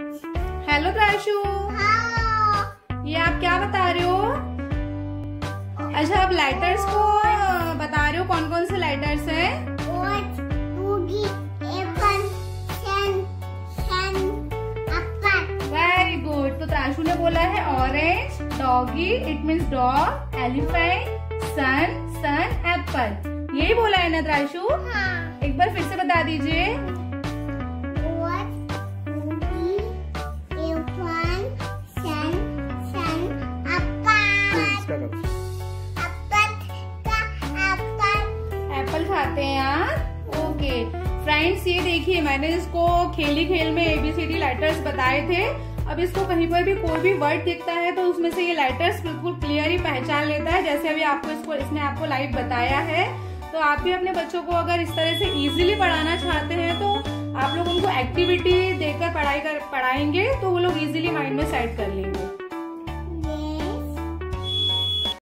Hello प्राशु ये आप क्या बता रहे हो? अच्छा आप लाइटर्स को बता रहे हो कौन कौन से लाइटर्स हैं? वेरी गुड तो प्राशु ने बोला है orange doggy it means dog elephant sun sun apple यही बोला है ना त्राशु हाँ। एक बार फिर से बता दीजिए। खाते हैं यार। ओके फ्रेंड्स ये देखिए, मैंने इसको खेली खेल में एबीसीडी लेटर्स बताए थे। अब इसको कहीं पर भी कोई भी वर्ड दिखता है तो उसमें से ये लेटर्स बिल्कुल क्लियर ही पहचान लेता है। जैसे अभी आपको इसको, इसने आपको लाइव बताया है। तो आप भी अपने बच्चों को अगर इस तरह से इजीली पढ़ाना चाहते हैं तो आप लोग उनको एक्टिविटी देकर पढ़ाई कर, पढ़ाएँगे तो वो लोग इजीली माइंड